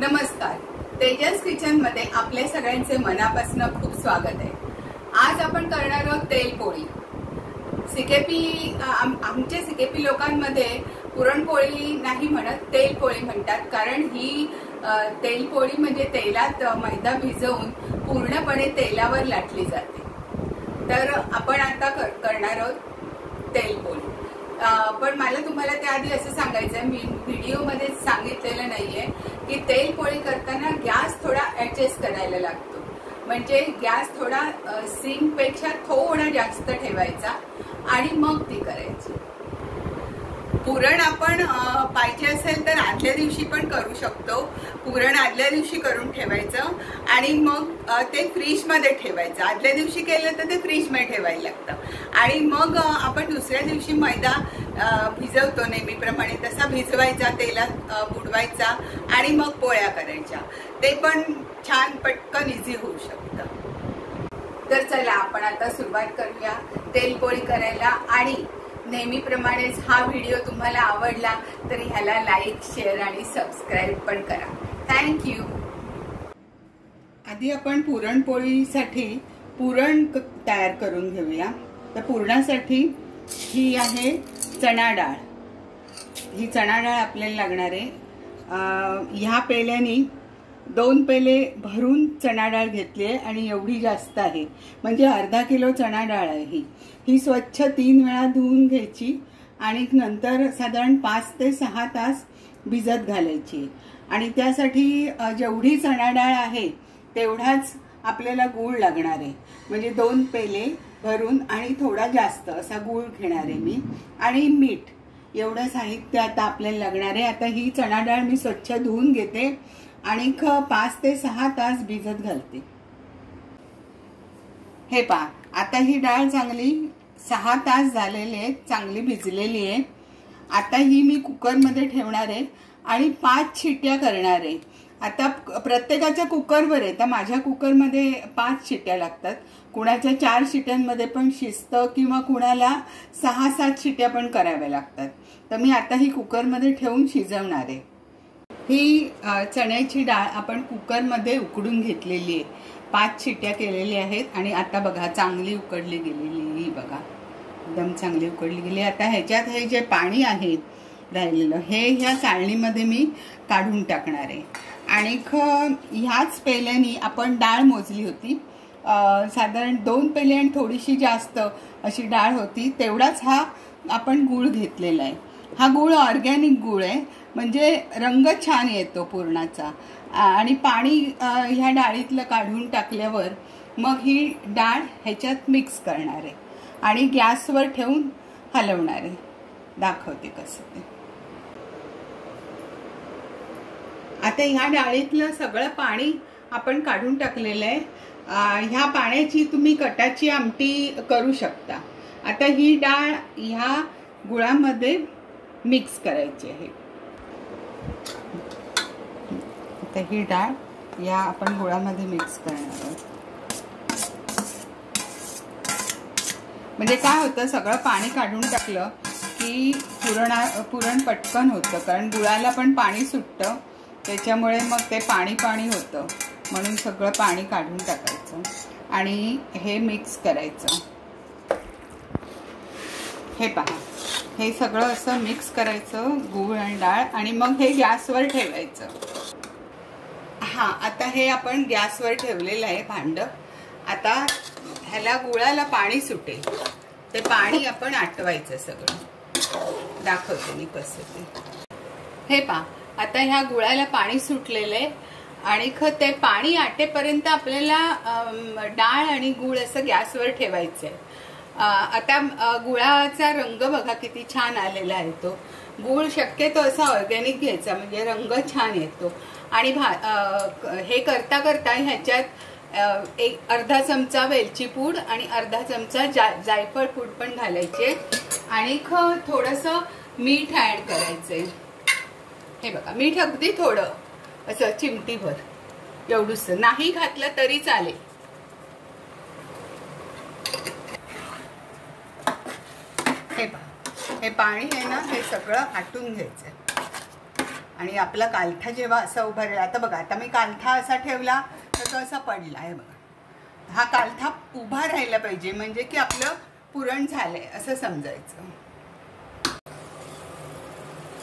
नमस्कार. तेजस किचनमध्ये सगळ्यांचे मनापासून खूप स्वागत आहे. आज आपण करणार आहोत तेलपोळी. सिकेपी आम- आमच्या सिकेपी लोकांमध्ये पुरणपोळी नाही म्हणत तेलपोळी म्हणतात. कारण ही तेलपोळी म्हणजे तेलात मैदा भिजवून पूर्णपणे तेलावर लाटली जाते. तर आपण आता कर- करणार आहोत तेलपोळी. पण मला तुम्हाला त्याआधी असं सांगायचं आहे मी व्हिडिओमध्ये सांगितलेलं नाहीये की तेल पोळी करताना गॅस थोडा ॲडजस्ट करायला लागतो. म्हणजे गॅस थोडा सिंकपेक्षा थोडा जास्त ठेवायचा आणि मग ती करायची. पुरण आपण पाहिजे असेल तर आदल्या दिवशी पण करू शकतो. पुरण आदल्या दिवशी करून ठेवायचं आणि मग ते फ्रीजमध्ये ठेवायचं. आदल्या दिवशी केलं तर ते फ्रीजमध्ये ठेवायला लागतं. आणि मग आपण दुसऱ्या दिवशी मैदा भिजवतो नेहमीप्रमाणे. तसा भिजवायचा तेलात बुडवायचा आणि मग पोळ्या करायच्या. ते पण छान पटकन इझी होऊ शकतं. तर चला आपण आता सुरुवात करूया. तेलपोळी करायला आणि नेहमीप्रमाणेच हा व्हिडिओ तुम्हाला आवडला तर ह्याला लाईक शेअर आणि सबस्क्राईब पण करा. थँक्यू आधी आपण पुरणपोळीसाठी पुरण क- तयार करून घेऊया. तर पुरणासाठी ही आहे चणा डाळ. ही चणा डाळ आपल्याला लागणार आहे. ह्या पेल्यानी दोन पेले भरून चणा डाळ घेतली आहे आणि एवढी जास्त आहे. म्हणजे अर्धा किलो चणा डाळ आहे ही. ही स्वच्छ तीन वेळा धुवून घ्यायची आणि नंतर साधारण पाच ते सहा तास भिजत घालायची. आणि त्यासाठी जेवढी चणा डाळ आहे तेवढाच आपल्याला गूळ लागणार आहे. म्हणजे दोन पेले भरून आणि थोडा जास्त असा गूळ घेणार आहे मी. आणि मीठ. एवढं साहित्य आता आपल्याला लागणार आहे. आता ही चणा डाळ मी स्वच्छ धुवून घेते. आणि ख पाच ते सहा तास भिजत घालते. हे पहा आता ही डाळ चांगली सहा तास झालेली आहे चांगली भिजलेली आहे. आता ही मी कुकरमध्ये ठेवणार आहे आणि पाच शिट्या करणार आहे. आता प्रत्येकाच्या कुकरवर आहे तर माझ्या कुकरमध्ये पाच शिट्या लागतात. कुणाच्या चार शिट्यांमध्ये पण शिजतं किंवा कुणाला सहा सात शिट्या पण कराव्या लागतात. तर मी आता ही कुकरमध्ये ठेवून शिजवणार आहे. ही चण्याची डाळ आपण कुकरमध्ये उकडून घेतलेली आहे. पाच शिट्या केलेल्या आहेत आणि आता बघा चांगली उकडली गेलेली ही बघा एकदम चांगली उकडली गेली आता ह्याच्यात हे जे पाणी आहे राहिलेलं हे ह्या चाळणीमध्ये मी काढून टाकणार आहे. आणि ख ह्याच पेल्यानी आपण डाळ मोजली होती. साधारण दोन पेले आणि थोडीशी जास्त अशी डाळ होती. तेवढाच हा आपण गूळ घेतलेला आहे. हा गूळ ऑर्गॅनिक गूळ आहे. म्हणजे रंग छान येतो पूर्णाचा. आणि पाणी ह्या डाळीतलं काढून टाकल्यावर मग ही डाळ ह्याच्यात मिक्स करणार आहे. आणि गॅसवर ठेवून हलवणार आहे. दाखवते कसं ते. आता ह्या डाळीतलं सगळं पाणी आपण काढून टाकलेलं आहे. ह्या पाण्याची तुम्ही कटाची आमटी करू शकता. आता ही डाळ ह्या गुळामध्ये मिक्स करायची आहे. आता ही डाळ या आपण गुळामध्ये मिक्स करणार आहोत. म्हणजे काय होतं सगळं पाणी काढून टाकलं की पुरणा पुरण पटकन होतं कारण गुळाला पण पाणी सुटतं त्याच्यामुळे मग ते पाणी पाणी होतं. म्हणून सगळं पाणी काढून टाकायचं आणि हे मिक्स करायचं. हे पहा. हे सगळं असं मिक्स करायचं गूळ आणि डाळ आणि मग हे गॅसवर ठेवायचं. हा आता हे आपण गॅसवर ठेवलेलं आहे भांड. आता ह्याला गुळाला पाणी सुटेल. ते पाणी आपण आटवायचं सगळं. दाखवते मी कसं ते. हे पा आता ह्या गुळाला पाणी सुटलेलं आहे आणि ख ते पाणी आटेपर्यंत आपल्याला डाळ आणि गुळ असं गॅसवर ठेवायचं आहे आता गुळाचा रंग बघा किती छान आलेला आहे तो. गुळ शक्यतो असा ऑर्गॅनिक घ्यायचा म्हणजे रंग छान येतो. आणि भा हे करता करता ह्याच्यात एक अर्धा चमचा वेलची पूड आणि अर्धा चमचा जा जायफळ पूड पण घालायचे. आणि ख थोडंसं मीठ ॲड करायचे हे बघा मीठ अगदी थोडं असं चिमटीभर. एवढूस. नाही घातलं तरी चालेल. हे पाणी आहे ना हे सगळं आटून घ्यायचं आणि आपला कालथा जेव्हा असा उभारला आता बघा आता मी कालथा असा ठेवला तर तो असा पडला आहे बघा. हा कालथा उभा राहिला पाहिजे म्हणजे की आपलं पुरण झालंय असं समजायचं.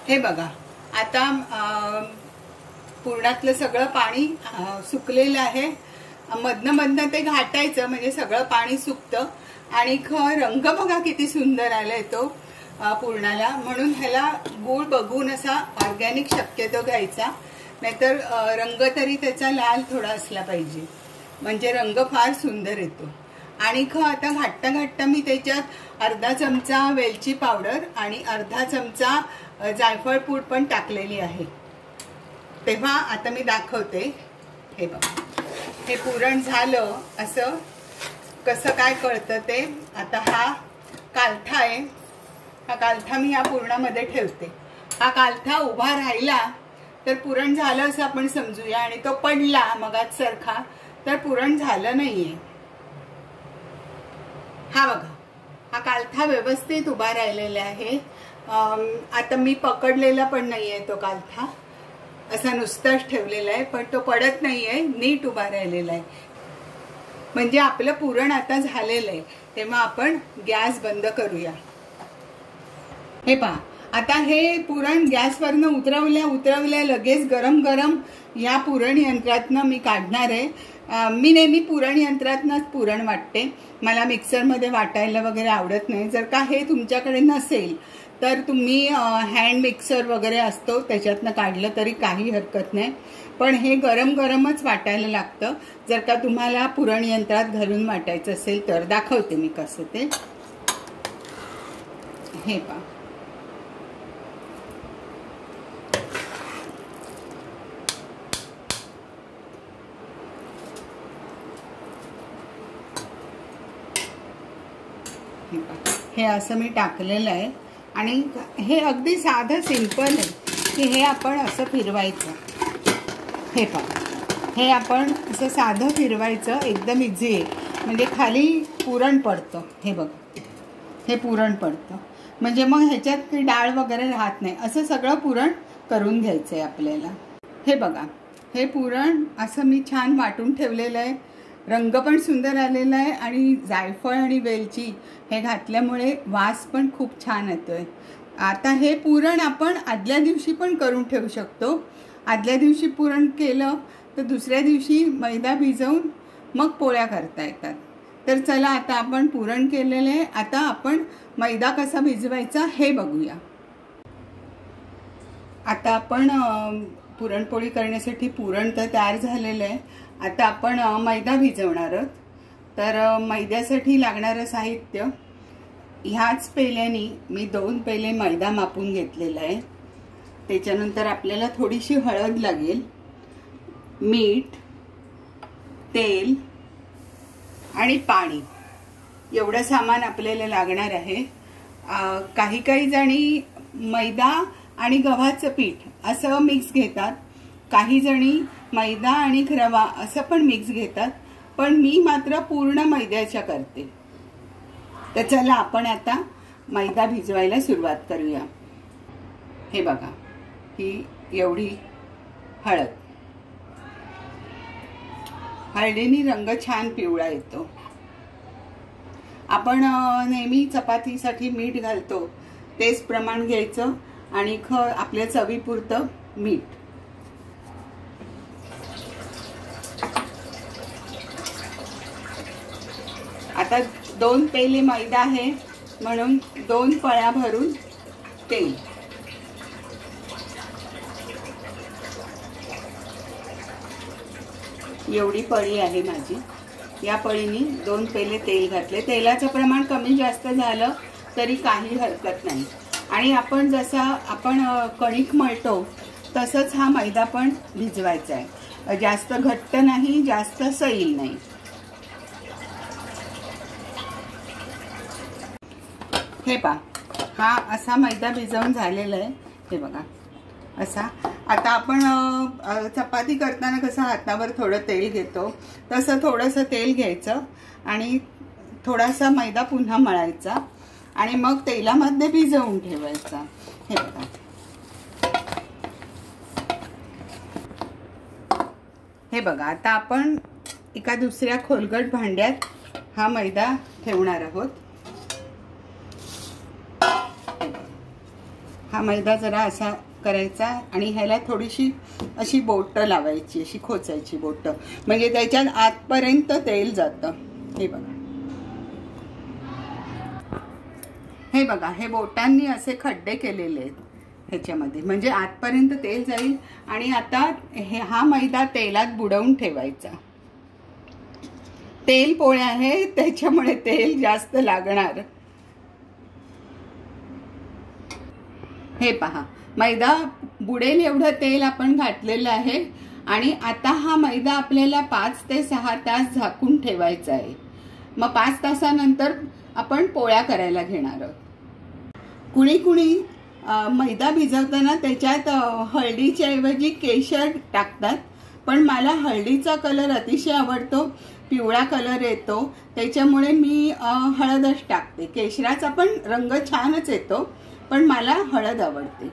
हे बघा आता अं, पुरणातलं सगळं पाणी सुकलेलं आहे. मधनं मधनं ते घाटायचं म्हणजे सगळं पाणी सुकतं. आणि खर रंग बघा किती सुंदर आलाय तो. पुरणाला. म्हणून ह्याला गूळ बघून असा ऑर्गॅनिक शक्यतो घ्यायचा. नाहीतर रंग तरी त्याचा लाल थोडा असला पाहिजे. म्हणजे रंग फार सुंदर येतो. आणि ख आता घाटता घाटता मी त्याच्यात अर्धा चमचा वेलची पावडर आणि अर्धा चमचा जायफळ पूड पण टाकलेली आहे. तेव्हा आता मी दाखवते. हे बघा. हे पुरण झालं असं. कसं काय कळतं ते? आता हा कालथा आहे. हा कालथा मी या पुरणामध्ये ठेवते. हा कालथा उभा राहिला तर पुरण झालं असं आपण समजूया. आणि तो पडला मगात सारखा तर पुरण झालं नाहीये. हा बघा हा कालथा व्यवस्थित उभा राहिलेला आहे. आता मी पकडलेला पण नाहीये तो कालथा असा नुसताच ठेवलेला आहे पण तो पडत नाहीये नीट उभा राहिलेला आहे. म्हणजे आपलं पुरण आता झालेलं आहे. तेव्हा आपण गॅस बंद करूया. हे पहा आता हे पुरण गॅसवरनं उतरवल्या उतरवल्या लगेच गरम गरम या पुरण यंत्रातनं मी काढणार आहे. मी नेहमी पुरण यंत्रातनंच पुरण वाटते. मला मिक्सरमध्ये वाटायला वगैरे आवडत नाही. जर का हे तुमच्याकडे नसेल तर तुम्ही हँड मिक्सर वगैरे असतो त्याच्यातनं काढलं तरी काही हरकत नाही. पण हे गरम गरमच वाटायला लागतं. जर का तुम्हाला पुरण यंत्रात घालून वाटायचं असेल तर दाखवते मी कसं ते. हे पहा. हे असं मी टाकलेलं आहे. आणि हे अगदी साधं सिंपल आहे की हे आपण असं फिरवायचं. हे पहा. हे आपण असं साधं फिरवायचं एकदम इझी आहे. म्हणजे खाली पुरण पडतं. हे बघ. हे पुरण पडतं. म्हणजे मग ह्याच्यात काही डाळ वगैरे राहत नाही. असं सगळं पुरण करून घ्यायचं आहे आपल्याला. हे बघा. हे पुरण असं मी छान वाटून ठेवलेलं आहे. रंग पण सुंदर आलेला आहे आणि जायफळ आणि वेलची हे घातल्यामुळे वास पण खूप छान येतो आहे आता हे पुरण आपण आदल्या दिवशी पण करून ठेवू शकतो. आदल्या दिवशी पुरण केलं तर दुसऱ्या दिवशी मैदा भिजवून मग पोळ्या करता येतात. तर चला आता आपण पुरण केलेलं आहे. आता आपण मैदा कसा भिजवायचा हे बघूया. आता आपण पुरणपोळी करण्यासाठी पुरण तर तयार झालेलं आहे. आता आपण मैदा भिजवणार आहोत. तर मैद्यासाठी लागणारं साहित्य ह्याच पेल्यानी मी दोन पेले मैदा मापून घेतलेला आहे. त्याच्यानंतर आपल्याला थोडीशी हळद लागेल मीठ तेल आणि पाणी. एवढं सामान आपल्याला लागणार आहे. काही काही जणी मैदा आणि गव्हाचं पीठ असं मिक्स घेतात. काही जणी मैदा आणि रवा असं पण मिक्स घेतात पण मी मात्र पूर्ण मैद्याच्या करते. तर चला आपण आता मैदा भिजवायला सुरुवात करूया. हे बघा ही एवढी हळद. हळदीनी रंग छान पिवळा येतो. आपण नेहमी चपातीसाठी मीठ घालतो. तेच प्रमाण घ्यायचं आणि ख आपल्या चवीपुरतं मीठ. आता दोन पेले मैदा आहे म्हणून दोन पळ्या भरून तेल. एवढी पळी आहे माझी. या पळीनी दोन पेले तेल घातले. तेलाचं प्रमाण कमी जास्त झालं तरी काही हरकत नाही. आणि आपण जसा आपण कणिक मळतो तसंच हा मैदा पण भिजवायचा आहे. जास्त घट्ट नाही जास्त सैल नाही. हे पा हा असा मैदा भिजवून झालेला आहे. हे बघा. असा. आता आपण चपाती करताना कसं हातावर थोडं तेल घेतो. तसं थोडंसं तेल घ्यायचं आणि थोडासा मैदा पुन्हा मळायचा आणि मग तेलामध्ये भिजवून ठेवायचा. हे बघा. हे बघा. आता आपण एका दुसऱ्या खोलगट भांड्यात हा मैदा ठेवणार आहोत. हा मैदा जरा असा करायचा आणि ह्याला थोडीशी अशी बोटं लावायची अशी खोचायची बोटं. म्हणजे त्याच्यात आतपर्यंत तेल जातं. हे बघा. हे बघा हे बोटांनी असे खड्डे केलेले आहेत ह्याच्यामध्ये. म्हणजे आतपर्यंत तेल जाईल आणि आता हे हा मैदा तेलात बुडवून ठेवायचा. तेल पोळे आहे त्याच्यामुळे तेल जास्त लागणार. हे पहा. मैदा बुडेल एवढं तेल आपण घातलेलं आहे आणि आता हा मैदा आपल्याला पाच ते सहा तास झाकून ठेवायचा आहे. मग पाच तासानंतर आपण पोळ्या करायला घेणार आहोत. कुणी कुणी मैदा भिजवताना त्याच्यात हळदीच्या ऐवजी केशर टाकतात. पण मला हळदीचा कलर अतिशय आवडतो पिवळा कलर येतो. त्याच्यामुळे मी हळदच टाकते. केशराचा पण रंग छानच येतो. पण मला हळद आवडते.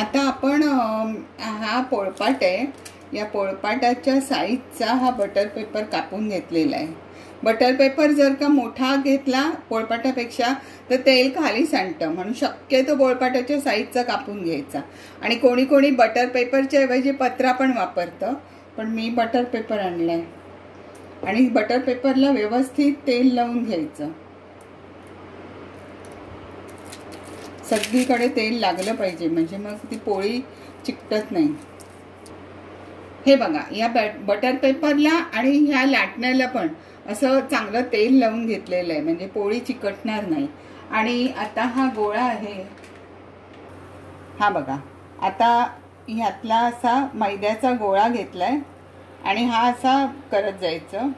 आता आपण हा पोळपाट आहे. या पोळपाटाच्या साईजचा हा बटर पेपर कापून घेतलेला आहे. बटर पेपर जर का मोठा घेतला पोळपाटापेक्षा तर तेल खाली सांडतं म्हणून शक्यतो पोळपाटाच्या साईजचा कापून घ्यायचा. आणि कोणी कोणी बटर पेपरच्या ऐवजी पत्रा पण वापरतं. पण मी बटर पेपर आणलाय. आणि बटर पेपरला व्यवस्थित तेल लावून घ्यायचं. सगळीकडे तेल लागलं पाहिजे म्हणजे मग ती पोळी चिकटत नाही. हे बघा या बटर पेपरला आणि ह्या लाटण्याला पण असं चांगलं तेल लावून घेतलेलं आहे म्हणजे पोळी चिकटणार नाही. आणि आता हा गोळा आहे. हा बघा आता ह्यातला असा मैद्याचा गोळा घेतला आहे आणि हा असा करत जायचं.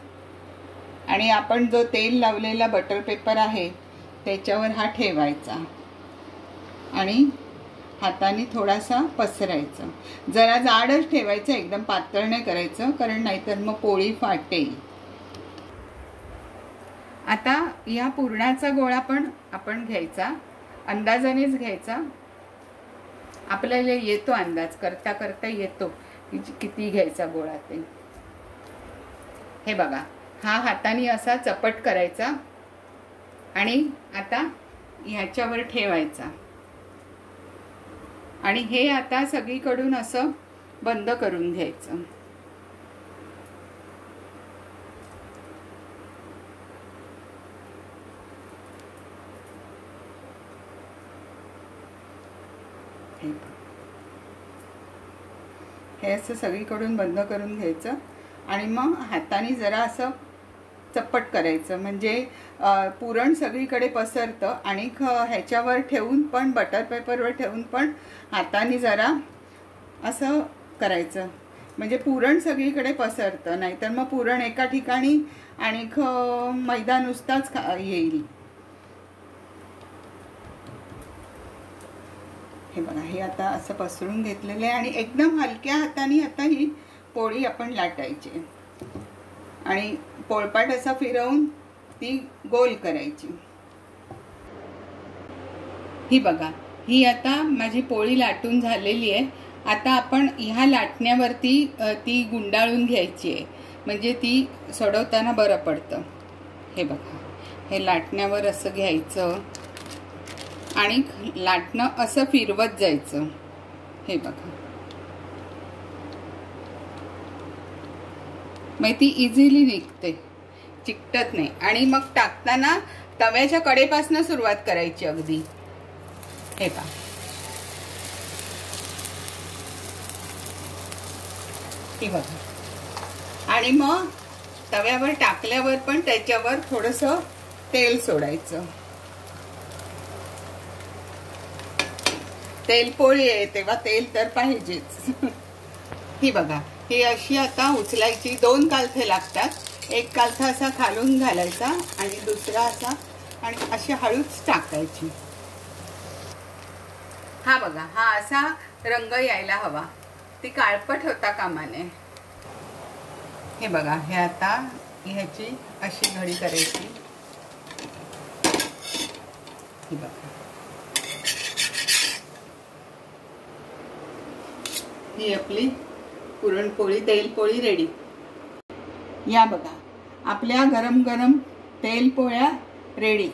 आणि आपण जो तेल लावलेला बटर पेपर आहे त्याच्यावर हा ठेवायचा. आणि हाताने थोडासा पसरायचं. जरा जाडच ठेवायचं एकदम पातळ नाही करायचं कारण नाहीतर मग पोळी फाटेल आता या पुरणाचा गोळा पण आपण घ्यायचा अंदाजानेच घ्यायचा. आपल्याला येतो अंदाज करता करता येतो किती घ्यायचा गोळा ते. हे बघा हा हाताने असा चपट करायचा आणि आता ह्याच्यावर ठेवायचा. आणि हे आता सगळीकडून असं बंद करून घ्यायचं. हे असं सगळीकडून बंद करून घ्यायचं. आणि मग हाताने जरा असं चप्पट करायचं. म्हणजे पुरण सगळीकडे पसरतं आणि ह्याच्यावर ठेवून पण बटर पेपरवर ठेवून पण हाताने जरा असं करायचं. म्हणजे पुरण सगळीकडे पसरतं नाहीतर मग पुरण एका ठिकाणी आणि मैदा नुसताच खा येईल. हे बघा हे आता असं पसरून घेतलेलं आहे आणि एकदम हलक्या हाताने आता ही पोळी आपण लाटायची. आणि पोळपाट असा फिरवून ती गोल करायची. ही बघा ही आता माझी पोळी लाटून झालेली आहे. आता आपण ह्या लाटण्यावरती ती गुंडाळून घ्यायची आहे. म्हणजे ती सोडवताना बरं पडतं. हे बघा हे लाटण्यावर असं घ्यायचं. आणि लाटणं असं फिरवत जायचं. हे बघा. मग ती इझिली निघते चिकटत नाही. आणि मग टाकताना तव्याच्या कडेपासून सुरुवात करायची अगदी. हे पा ही बघा. आणि मग तव्यावर टाकल्यावर पण त्याच्यावर थोडस तेल सोडायचं. तेल पोळी आहे तेव्हा तेल तर पाहिजेच. ही बघा. ही अशी आता उचलायची दोन कालथे लागतात. एक कालथा असा खालून घालायचा आणि दुसरा असा आणि अशी हळूच टाकायची. हा बघा हा असा रंग यायला हवा. ती काळपट होता कामाने. हे बघा हे आता ह्याची अशी घडी करायची. ही बघा. ही आपली पुरणपोळी तेलपोळी रेडी या बघा. आपल्या गरम गरम तेलपोळ्या रेडी